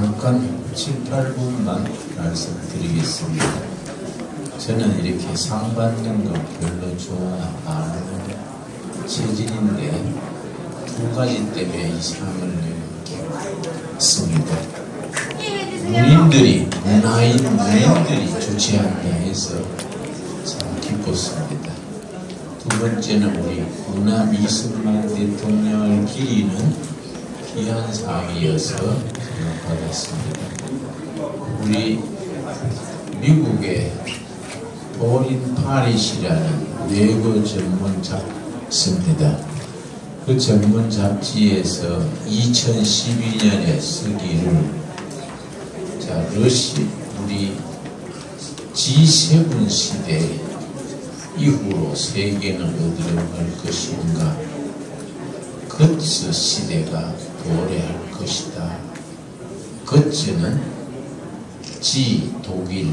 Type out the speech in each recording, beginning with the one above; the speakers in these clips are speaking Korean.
잠깐 7, 8분만 말씀드리겠습니다. 저는 이렇게 상 받는 거 별로 좋아 안 하는 체질인데 두 가지 때문에 이 상을 받습니다. 문인들이 문화인 문인들이 주최한다 해서 참 기뻤습니다. 두 번째는 우리 문화미술만 대통령을 기리는 귀한 상이어서 받았습니다. 우리 미국의 보린 파리시라는 외고 전문 잡지입니다. 그 전문 잡지에서 2012년에 쓰기를 자 러시 우리 G7 시대 이후로 세계는 어디로 갈 것인가 거츠 시대가 도래할 것이다. 거츠는 G 독일,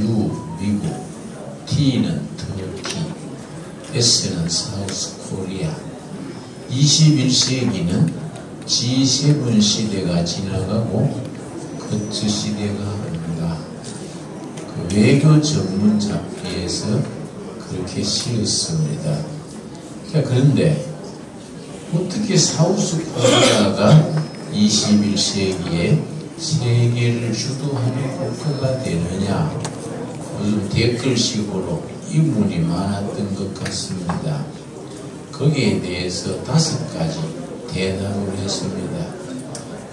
U 미국, T는 터키, S는 사우스 코리아. 21세기는 G7 시대가 지나가고 거츠 시대가 온다. 그 외교 전문 잡지에서 그렇게 실었습니다. 그런데 어떻게 사우스 코리아가 21세기에 세계를 주도하는 국가가 되느냐 요즘 댓글식으로 의문이 많았던 것 같습니다. 거기에 대해서 다섯 가지 대답을 했습니다.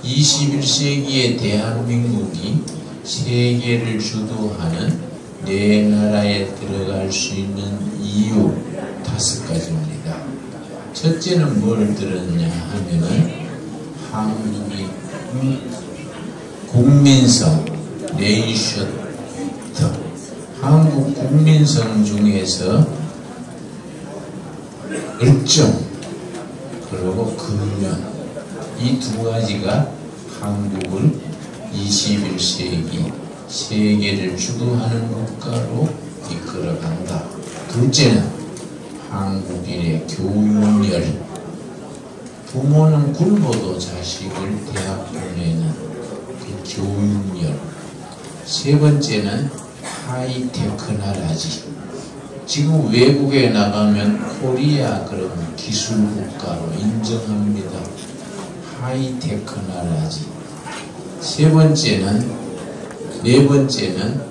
21세기의 대한민국이 세계를 주도하는 내 나라에 들어갈 수 있는 이유 다섯 가지입니다. 첫째는 뭘 들었냐 하면은 한국이 국민성 네이션 한국 국민성 중에서 열정 그리고 근면. 이 두 가지가 한국을 21세기 세계를 주도하는 국가로 이끌어간다. 둘째는 한국인의 교육열 부모는 굶어도 자식을 대학 보내는 그 교육열 세 번째는 하이테크 나라지 지금 외국에 나가면 코리아 그러면 기술 국가로 인정합니다. 하이테크 나라지. 세 번째는 네 번째는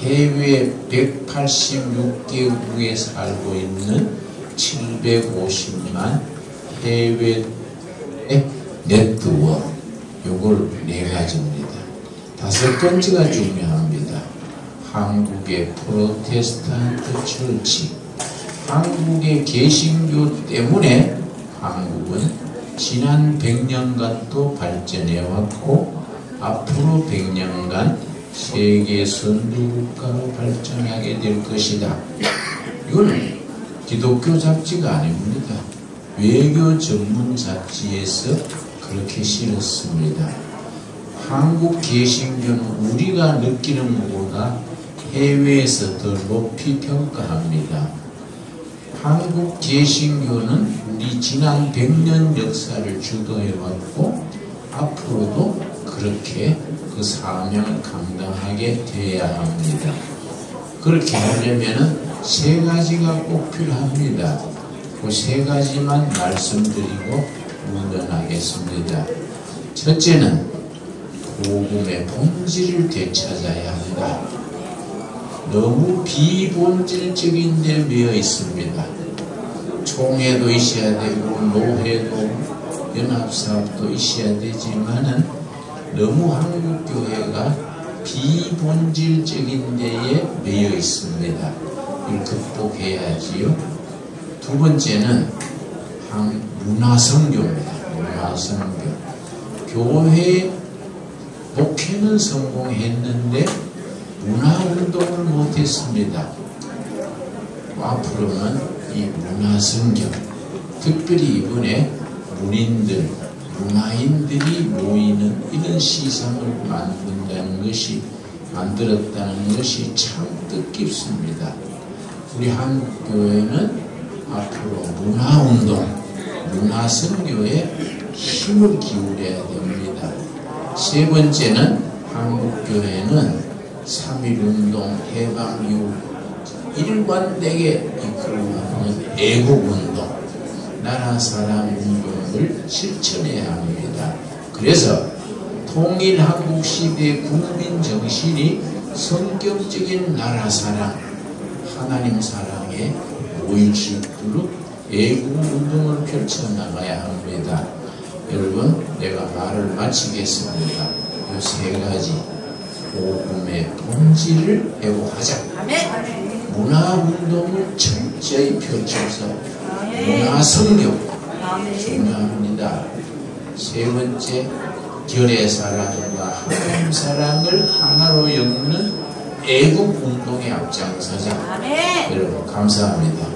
해외 186개국에 살고 있는 750만 해외 네트워크 요걸 네 가지입니다. 다섯 번째가 중요합니다. 한국의 프로테스탄트 church 한국의 개신교 때문에 한국은 지난 100년간 또 발전해왔고 앞으로 100년간 세계 선두국가로 발전하게 될 것이다. 이거는 기독교 잡지가 아닙니다. 외교 전문 잡지에서 그렇게 실었습니다. 한국 개신교는 우리가 느끼는 것보다 해외에서 더 높이 평가합니다. 한국 개신교는 우리 지난 100년 역사를 주도해왔고 앞으로도 그렇게 그 사명을 감당하게 되어야 합니다. 그렇게 하려면 세 가지가 꼭 필요합니다. 그 세 가지만 말씀드리고 물러나겠습니다. 첫째는 복음의 본질을 되찾아야 한다. 너무 비본질적인 데 매여 있습니다. 총회도 있어야 되고 노회도 연합사업도 있어야 되지만은 너무 한국교회가 비본질적인 데에 매여 있습니다. 이걸 극복해야지요. 두 번째는 문화성교입니다. 문화성교. 교회 목회는 성공했는데 문화운동을 못했습니다. 앞으로는 이 문화성교, 특별히 이번에 문인들, 문화인들이 모이는 이런 시상을 만든다는 것이 만들었다는 것이 참 뜻깊습니다. 우리 한국 교회는 앞으로 문화운동, 문화선교에 힘을 기울여야 됩니다. 세 번째는 한국교회는 3.1운동 해방 이후 일관되게 이끌어가는 애국운동, 나라 사랑 운동을 실천해야 합니다. 그래서 통일 한국 시대의 국민 정신이 성격적인 나라 사랑, 하나님 사랑에 모일 수 있도록 애국 운동을 펼쳐 나가야 합니다. 여러분, 내가 말을 마치겠습니다. 이 세 가지 복음의 본질을 회복하자. 문화 운동을 철저히 펼쳐서 문화 아멘. 중요합니다. 세 번째, 결의 사랑과 하나님 사랑을 하나로 엮는 애국 운동에 앞장서자. 여러분 감사합니다.